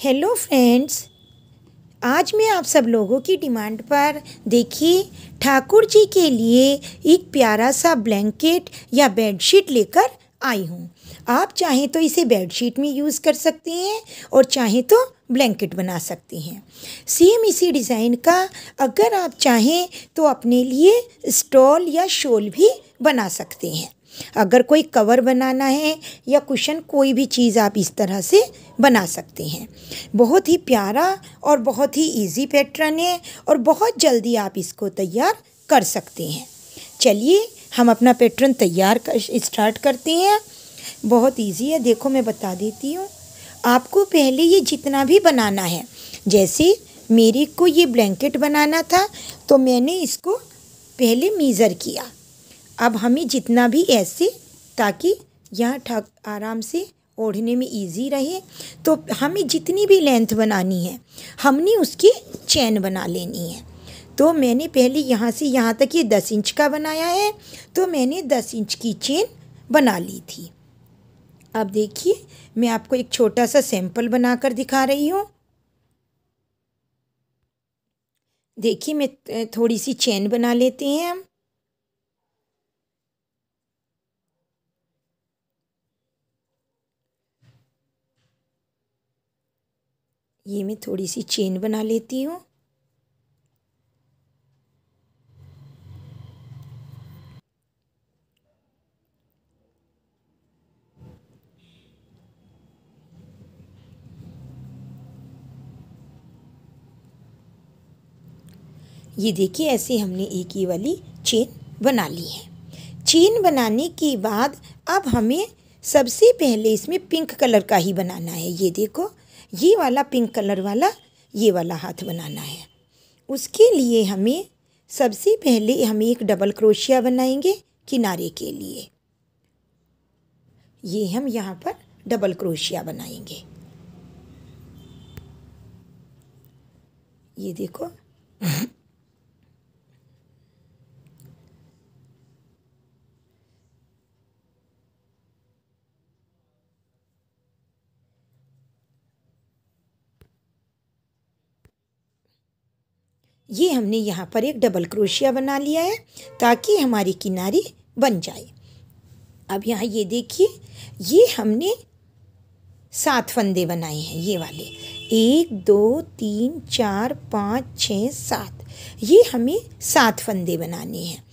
Hello friends, आज मैं आप सब लोगों की डिमांड पर देखिए ठाकुर जी के लिए एक प्यारा सा ब्लैंकेट या बेडशीट लेकर आई हूँ। आप चाहें तो इसे बेडशीट में यूज़ कर सकते हैं और चाहें तो ब्लैंकेट बना सकते हैं। सेम इसी डिज़ाइन का अगर आप चाहें तो अपने लिए स्टॉल या शॉल भी बना सकते हैं। अगर कोई कवर बनाना है या कुशन कोई भी चीज़ आप इस तरह से बना सकते हैं। बहुत ही प्यारा और बहुत ही इजी पैटर्न है और बहुत जल्दी आप इसको तैयार कर सकते हैं। चलिए, हम अपना पैटर्न तैयार कर स्टार्ट करते हैं। बहुत इजी है, देखो मैं बता देती हूँ। आपको पहले ये जितना भी बनाना है, जैसे मेरे को ये ब्लैंकेट बनाना था तो मैंने इसको पहले मीज़र किया। अब हमें जितना भी ऐसे ताकि यहाँ ठक आराम से ओढ़ने में इजी रहे। तो हमें जितनी भी लेंथ बनानी है, हमने उसकी चैन बना लेनी है। तो मैंने पहले यहाँ से यहाँ तक ये दस इंच का बनाया है तो मैंने दस इंच की चेन बना ली थी। अब देखिए, मैं आपको एक छोटा सा सैंपल बनाकर दिखा रही हूँ। देखिए, मैं थोड़ी सी चेन बना लेते हैं हम। ये मैं थोड़ी सी चेन बना लेती हूँ। ये देखिए, ऐसे हमने एक ही वाली चेन बना ली है। चेन बनाने के बाद अब हमें सबसे पहले इसमें पिंक कलर का ही बनाना है। ये देखो ये वाला पिंक कलर वाला, ये वाला हाथ बनाना है। उसके लिए हमें सबसे पहले हम एक डबल क्रोशिया बनाएँगे किनारे के लिए। ये हम यहाँ पर डबल क्रोशिया बनाएँगे। ये देखो। ये हमने यहाँ पर एक डबल क्रोशिया बना लिया है ताकि हमारी किनारी बन जाए। अब यहाँ ये देखिए, ये हमने सात फंदे बनाए हैं, ये वाले। एक, दो, तीन, चार, पाँच छः सात। ये हमें सात फंदे बनाने हैं।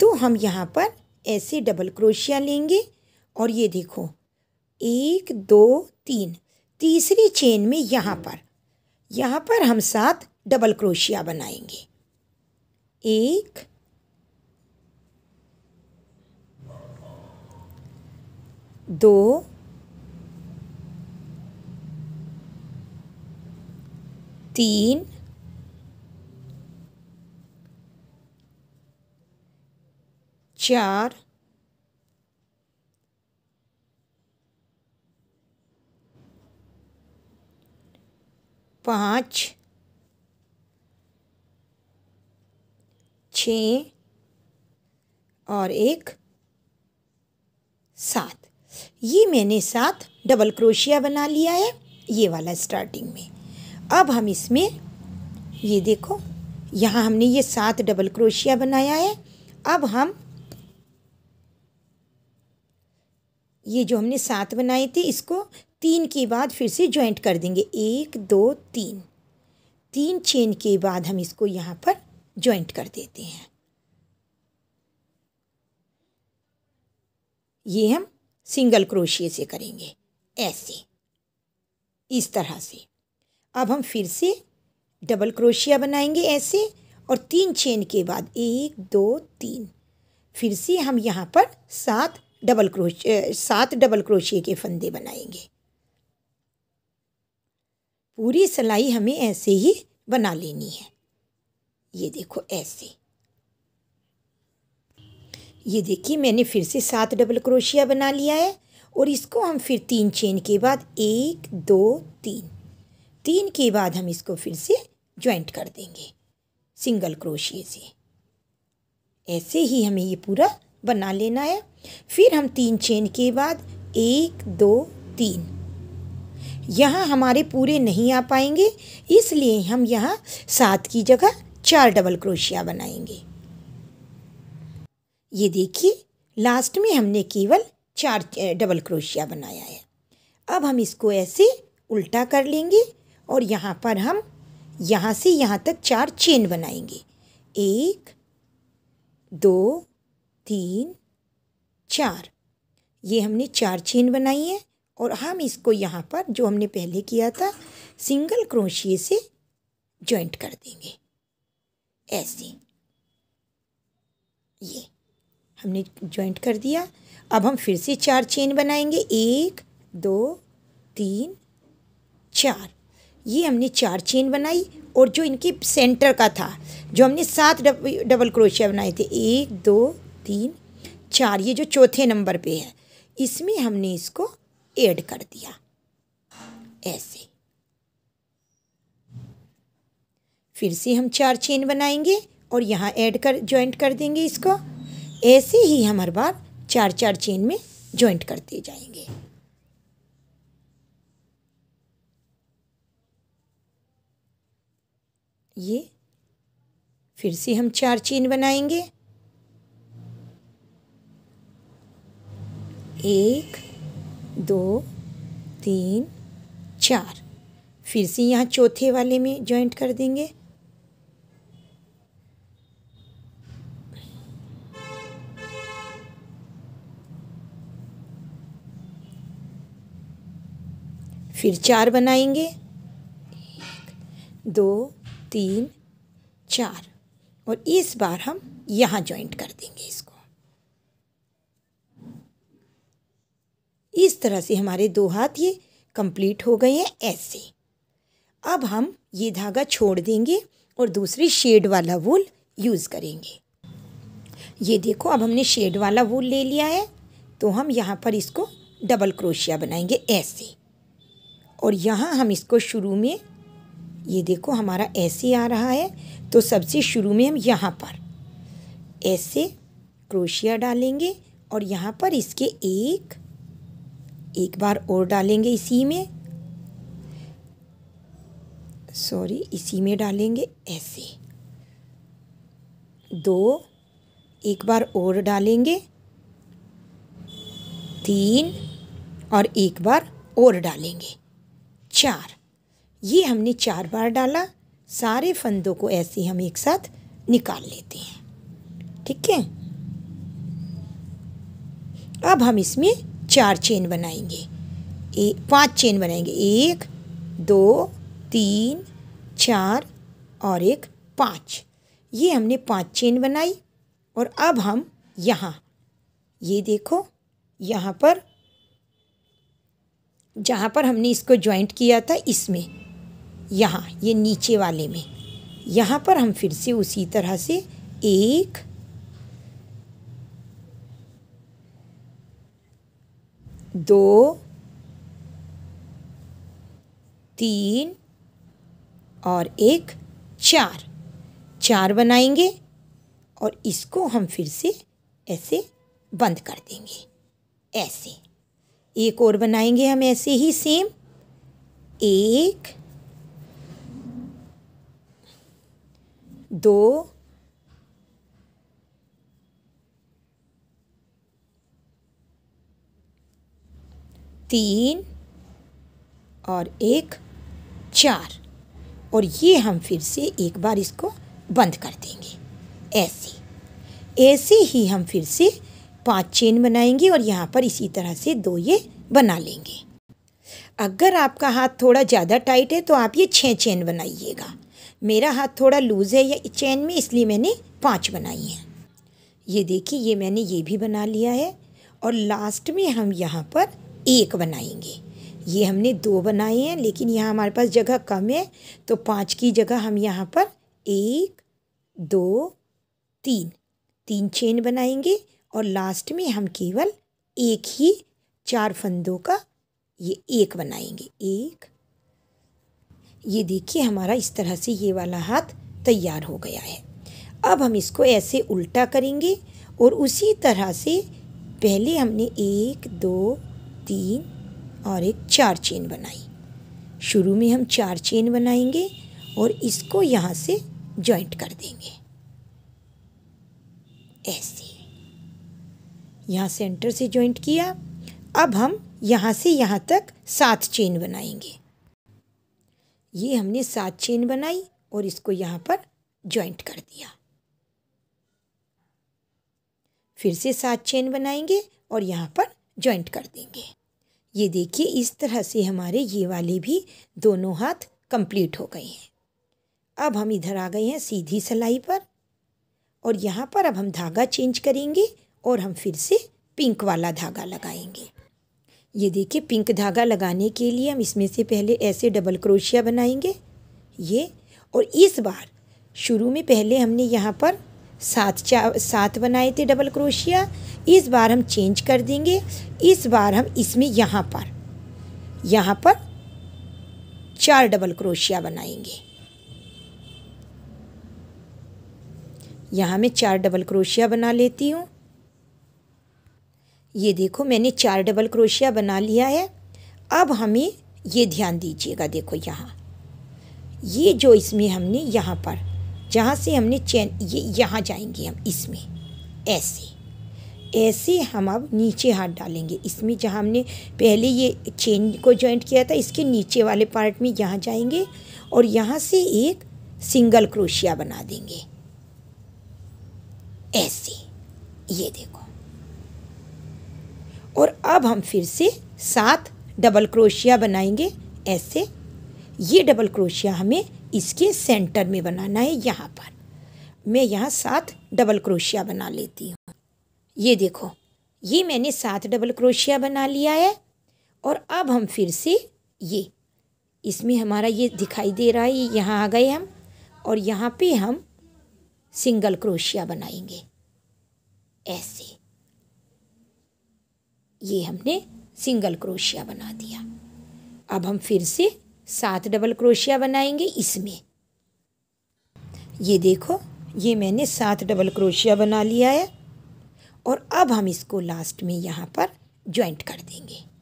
तो हम यहाँ पर ऐसे डबल क्रोशिया लेंगे और ये देखो, एक, दो, तीन। तीसरी चेन में यहाँ पर यहाँ पर हम सात डबल क्रोशिया बनाएँगे। एक दो तीन चार पाँच छ और एक सात। ये मैंने सात डबल क्रोशिया बना लिया है, ये वाला स्टार्टिंग में। अब हम इसमें, ये देखो, यहाँ हमने ये सात डबल क्रोशिया बनाया है। अब हम, ये जो हमने सात बनाए थे, इसको तीन के बाद फिर से ज्वाइंट कर देंगे। एक, दो, तीन। तीन चेन के बाद हम इसको यहाँ पर ज्वाइंट कर देते हैं। ये हम सिंगल क्रोशिए से करेंगे, ऐसे, इस तरह से। अब हम फिर से डबल क्रोशिया बनाएँगे ऐसे, और तीन चेन के बाद एक, दो, तीन, फिर से हम यहाँ पर सात डबल क्रोश सात डबल क्रोशिए के फंदे बनाएँगे। पूरी सिलाई हमें ऐसे ही बना लेनी है। ये देखो ऐसे। ये देखिए, मैंने फिर से सात डबल क्रोशिया बना लिया है और इसको हम फिर तीन चेन के बाद एक, दो, तीन। तीन के बाद हम इसको फिर से ज्वाइंट कर देंगे सिंगल क्रोशिए से। ऐसे ही हमें ये पूरा बना लेना है। फिर हम तीन चेन के बाद एक, दो, तीन। यहाँ हमारे पूरे नहीं आ पाएँगे, इसलिए हम यहाँ सात की जगह चार डबल क्रोशिया बनाएँगे। ये देखिए लास्ट में हमने केवल चार डबल क्रोशिया बनाया है। अब हम इसको ऐसे उल्टा कर लेंगे और यहाँ पर हम यहाँ से यहाँ तक चार चेन बनाएँगे। एक, दो, तीन, चार। ये हमने चार चेन बनाई है और हम इसको यहाँ पर जो हमने पहले किया था सिंगल क्रोशिए से जॉइंट कर देंगे। ऐसे। ये हमने जॉइंट कर दिया। अब हम फिर से चार चेन बनाएँगे। एक दो तीन चार। ये हमने चार चेन बनाई और जो इनके सेंटर का था जो हमने सात डब, डबल क्रोशिया बनाए थे। एक दो तीन चार। ये जो चौथे नंबर पे है इसमें हमने इसको ऐड कर दिया। ऐसे। फिर से हम चार चेन बनाएँगे और यहाँ ऐड कर जॉइंट कर देंगे इसको। ऐसे ही हम हर बार चार चार चेन में जॉइंट करते जाएँगे। ये, फिर से हम चार चेन बनाएँगे। एक, दो, तीन, चार। फिर से यहाँ चौथे वाले में जॉइंट कर देंगे। फिर चार बनाएँगे। एक, दो, तीन, चार। और इस बार हम यहाँ जॉइंट कर देंगे इसको। इस तरह से हमारे दो हाथ ये कंप्लीट हो गए हैं ऐसे। अब हम ये धागा छोड़ देंगे और दूसरी शेड वाला वूल यूज़ करेंगे। ये देखो, अब हमने शेड वाला वूल ले लिया है तो हम यहाँ पर इसको डबल क्रोशिया बनाएँगे ऐसे। और यहाँ हम इसको शुरू में, ये देखो हमारा ऐसे आ रहा है तो सबसे शुरू में हम यहाँ पर ऐसे क्रोशिया डालेंगे और यहाँ पर इसके एक एक बार और डालेंगे इसी में सॉरी इसी में डालेंगे ऐसे, दो, एक बार और डालेंगे, तीन और एक बार और डालेंगे। चार। ये हमने चार बार डाला, सारे फंदों को ऐसे हम एक साथ निकाल लेते हैं। ठीक है? अब हम इसमें चार चेन बनाएँगे। पाँच चेन बनाएँगे। एक, दो, तीन, चार और एक पाँच। ये हमने पाँच चेन बनाई और अब हम यहाँ, ये देखो, यहाँ पर जहाँ पर हमने इसको जॉइंट किया था, इसमें। यहाँ, ये नीचे वाले में। यहाँ पर हम फिर से उसी तरह से एक दो तीन और एक चार। चार बनाएँगे और इसको हम फिर से ऐसे बंद कर देंगे। ऐसे। एक और बनाएँगे हम ऐसे ही सेम एक, दो, तीन और एक, चार. और ये हम फिर से एक बार इसको बंद कर देंगे. ऐसे. ऐसे ही हम फिर से पाँच चेन बनाएँगे और यहाँ पर इसी तरह से दो ये बना लेंगे। अगर आपका हाथ थोड़ा ज़्यादा टाइट है तो आप ये छः चेन बनाइएगा। मेरा हाथ थोड़ा लूज़ है या चेन में, इसलिए मैंने पाँच बनाई हैं। ये देखिए, ये मैंने ये भी बना लिया है और लास्ट में हम यहाँ पर एक बनाएँगे। ये हमने दो बनाए हैं, लेकिन यहाँ हमारे पास जगह कम है तो पाँच की जगह हम यहाँ पर एक, दो, तीन तीन चेन बनाएँगे और लास्ट में हम केवल एक ही चार फंदों का ये एक बनाएँगे। एक। ये देखिए हमारा इस तरह से ये वाला हाथ तैयार हो गया है। अब हम इसको ऐसे उल्टा करेंगे और उसी तरह से पहले हमने एक, दो, तीन और एक चार चेन बनाई। शुरू में हम चार चेन बनाएँगे और इसको यहाँ से जॉइंट कर देंगे। ऐसे। यहाँ सेंटर से जॉइंट किया। अब हम यहाँ से यहाँ तक सात चेन बनाएँगे। ये हमने सात चेन बनाई और इसको यहाँ पर जॉइंट कर दिया। फिर से सात चेन बनाएँगे और यहाँ पर जॉइंट कर देंगे। ये देखिए, इस तरह से हमारे ये वाले भी दोनों हाथ कंप्लीट हो गए हैं। अब हम इधर आ गए हैं सीधी सिलाई पर और यहाँ पर अब हम धागा चेंज करेंगे और हम फिर से पिंक वाला धागा लगाएँगे। ये देखिए पिंक धागा लगाने के लिए हम इसमें से पहले ऐसे डबल क्रोशिया बनाएँगे, ये, और इस बार शुरू में पहले हमने यहाँ पर सात चा, सात बनाए थे डबल क्रोशिया इस बार हम चेंज कर देंगे। इस बार हम इसमें यहाँ पर यहाँ पर चार डबल क्रोशिया बनाएँगे। यहाँ मैं चार डबल क्रोशिया बना लेती हूँ। ये देखो, मैंने चार डबल क्रोशिया बना लिया है। अब हमें ये ध्यान दीजिएगा, देखो यहाँ। ये जो इसमें हमने, यहाँ पर, जहाँ से हमने चैन, ये यहाँ जाएँगे हम, इसमें, ऐसे। ऐसे हम अब नीचे हाथ डालेंगे। इसमें जहाँ हमने पहले ये चेन को जॉइंट किया था, इसके नीचे वाले पार्ट में यहाँ जाएँगे और यहाँ से एक सिंगल क्रोशिया बना देंगे। ऐसे, ये देखो। और अब हम फिर से सात डबल क्रोशिया बनाएँगे। ऐसे, ये डबल क्रोशिया हमें इसके सेंटर में बनाना है, यहाँ पर। मैं यहाँ सात डबल क्रोशिया बना लेती हूँ। ये देखो, ये मैंने सात डबल क्रोशिया बना लिया है और अब हम फिर से ये, इसमें हमारा ये दिखाई दे रहा है यहाँ आ गए हम और यहाँ पे हम सिंगल क्रोशिया बनाएँगे। ऐसे। ये हमने सिंगल क्रोशिया बना दिया। अब हम फिर से सात डबल क्रोशिया बनाएँगे इसमें। ये देखो, ये मैंने सात डबल क्रोशिया बना लिया है। और अब हम इसको लास्ट में यहाँ पर ज्वाइंट कर देंगे।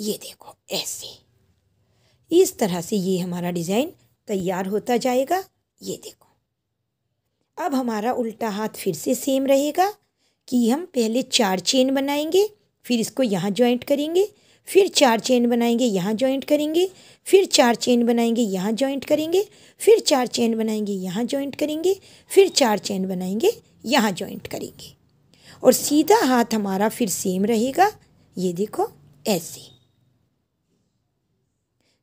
ये देखो, ऐसे। इस तरह से ये हमारा डिज़ाइन तैयार होता जाएगा, ये देखो। अब हमारा उल्टा हाथ फिर से सेम रहेगा कि हम पहले चार चेन बनाएँगे, फिर इसको यहाँ जॉइंट करेंगे, फिर चार चेन बनाएँगे, यहाँ जॉइंट करेंगे, फिर चार चेन बनाएँगे, यहाँ जॉइंट करेंगे, फिर चार चेन बनाएँगे, यहाँ जॉइंट करेंगे, फिर चार चेन बनाएँगे, यहाँ जॉइंट करेंगे। और सीधा हाथ हमारा फिर सेम रहेगा, ये देखो, ऐसे।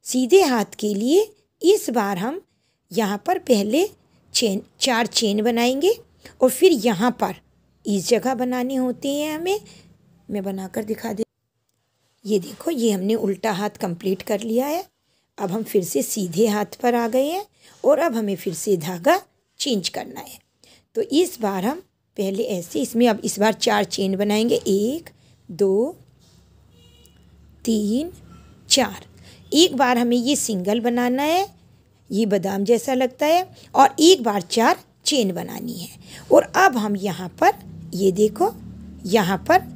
सीधे हाथ के लिए इस बार हम यहाँ पर पहले चेन, चार चेन बनाएँगे और फिर यहाँ पर इस जगह बनाने होते हैं हमें। मैं बनाकर दिखा दे ये देखो, ये हमने उल्टा हाथ कंप्लीट कर लिया है। अब हम फिर से सीधे हाथ पर आ गए हैं और अब हमें फिर से धागा चेंज करना है। तो इस बार हम पहले ऐसे, इसमें अब इस बार चार चेन बनाएँगे। एक, दो, तीन, चार। एक बार हमें ये सिंगल बनाना है, ये बादाम जैसा लगता है और एक बार चार चेन बनानी है। और अब हम यहाँ पर, ये देखो, यहाँ पर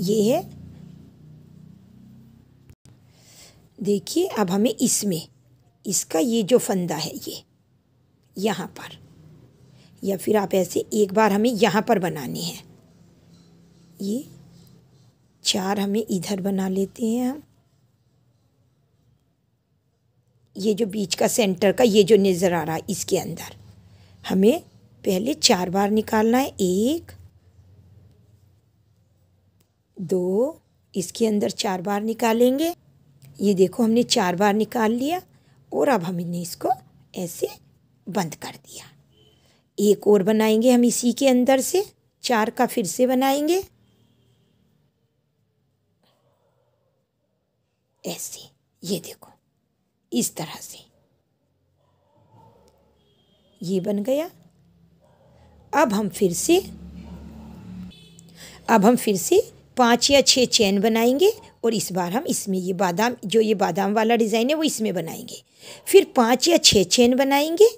ये है। देखिए, अब हमें इसमें, इसका ये जो फंदा है, ये, यहाँ पर। या फिर आप ऐसे एक बार हमें यहाँ पर बनाने हैं। ये चार हमें इधर बना लेते हैं हम। ये जो बीच का सेंटर का ये जो नज़र आ रहा है इसके अंदर। हमें पहले चार बार निकालना है। एक, दो, इसके अंदर चार बार निकालेंगे। ये देखो, हमने चार बार निकाल लिया और अब हमने इसको ऐसे बंद कर दिया। एक और बनाएँगे हम इसी के अंदर से, चार का फिर से बनाएँगे। ऐसे, ये देखो। इस तरह से। ये बन गया। अब हम फिर से, अब हम फिर से पाँच या छः चैन बनाएँगे और इस बार हम इसमें ये बादाम, जो ये बादाम वाला डिज़ाइन है, वो इसमें बनाएँगे। फिर पाँच या छः चैन बनाएँगे,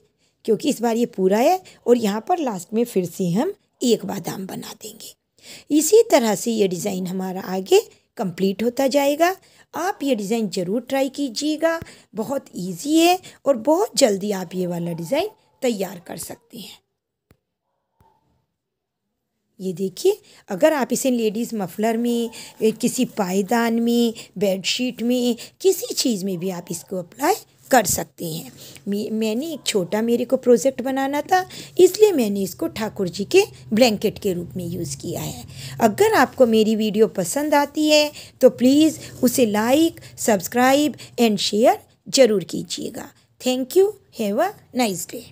क्योंकि इस बार ये पूरा है और यहाँ पर लास्ट में फिर से हम एक बादाम बना देंगे। इसी तरह से ये डिज़ाइन हमारा आगे कंप्लीट होता जाएगा। आप ये डिज़ाइन ज़रूर ट्राई कीजिएगा। बहुत इजी है और बहुत जल्दी आप ये वाला डिज़ाइन तैयार कर सकते हैं। ये देखिए, अगर आप इसे लेडीज़ मफलर में, किसी पायदान में बेडशीट में, किसी चीज़ में भी आप इसको अप्लाई कर सकते हैं। मैंने एक छोटा मेरे को प्रोजेक्ट बनाना था, इसलिए मैंने इसको ठाकुर जी के ब्लैंकेट के रूप में यूज़ किया है। अगर आपको मेरी वीडियो पसंद आती है तो प्लीज़ उसे लाइक, सब्सक्राइब एंड शेयर ज़रूर कीजिएगा। Thank you, have a nice day.